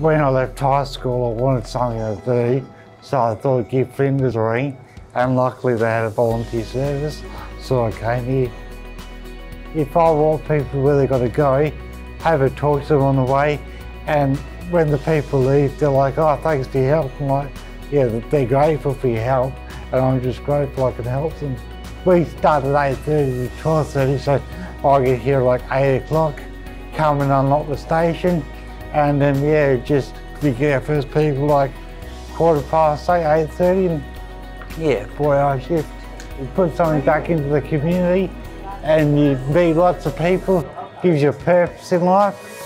when I left high school, I wanted something to do, so I thought I'd give Flinders a ring, and luckily they had a volunteer service, so I came here. If I want people where they've got to go, have a talk to them on the way, and when the people leave, they're like, oh, thanks for your help. I'm like, yeah, they're grateful for your help, and I'm just grateful I can help them. We start at 8.30 to 12.30, so I get here like 8 o'clock, come and unlock the station, and then, yeah, just we get our first people like quarter past, say 8.30, and yeah, four hour shift. You put something back into the community, and you meet lots of people, gives you a purpose in life.